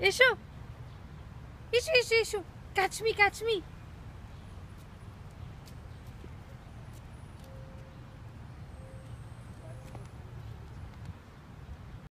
Ishu! Ishu, Ishu, Ishu! Catch me, catch me!